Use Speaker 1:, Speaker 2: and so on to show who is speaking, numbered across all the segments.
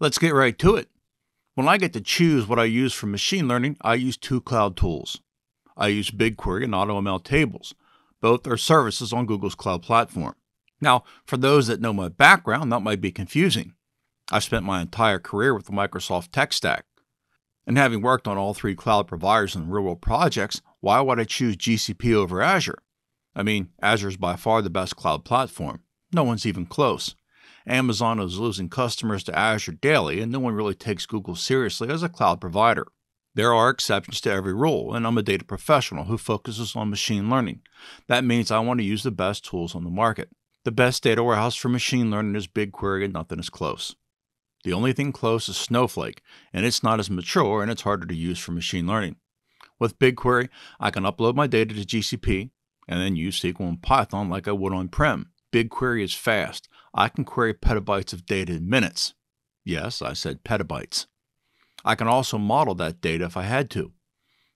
Speaker 1: Let's get right to it. When I get to choose what I use for machine learning, I use two cloud tools. I use BigQuery and AutoML tables. Both are services on Google's cloud platform. Now, for those that know my background, that might be confusing. I've spent my entire career with the Microsoft tech stack. And having worked on all three cloud providers in real world projects, why would I choose GCP over Azure? I mean, Azure is by far the best cloud platform. No one's even close. Amazon is losing customers to Azure daily, and no one really takes Google seriously as a cloud provider. There are exceptions to every rule, and I'm a data professional who focuses on machine learning. That means I want to use the best tools on the market. The best data warehouse for machine learning is BigQuery, and nothing is close. The only thing close is Snowflake, and it's not as mature and it's harder to use for machine learning. With BigQuery, I can upload my data to GCP and then use SQL and Python like I would on prem. BigQuery is fast. I can query petabytes of data in minutes. Yes, I said petabytes. I can also model that data if I had to,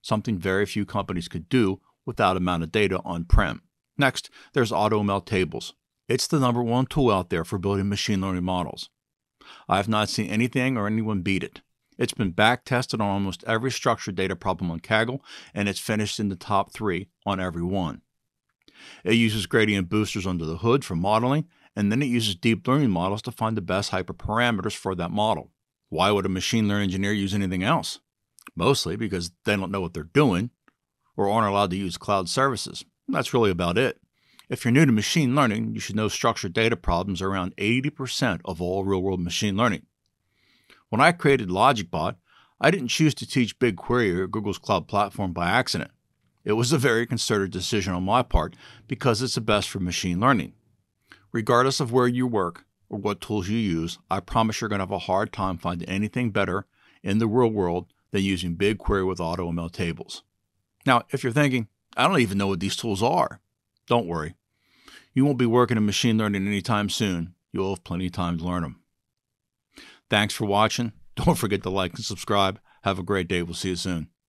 Speaker 1: something very few companies could do without amount of data on prem. Next, there's AutoML tables. It's the number one tool out there for building machine learning models. I have not seen anything or anyone beat it. It's been back tested on almost every structured data problem on Kaggle, and it's finished in the top three on every one. It uses gradient boosters under the hood for modeling, and then it uses deep learning models to find the best hyperparameters for that model. Why would a machine learning engineer use anything else? Mostly because they don't know what they're doing or aren't allowed to use cloud services. That's really about it. If you're new to machine learning, you should know structured data problems are around 80% of all real world machine learning. When I created LogicBot, I didn't choose to teach BigQuery or Google's cloud platform by accident. It was a very concerted decision on my part because it's the best for machine learning. Regardless of where you work or what tools you use, I promise you're going to have a hard time finding anything better in the real world than using BigQuery with AutoML tables. Now, if you're thinking, I don't even know what these tools are, don't worry. You won't be working in machine learning anytime soon. You'll have plenty of time to learn them. Thanks for watching. Don't forget to like and subscribe. Have a great day. We'll see you soon.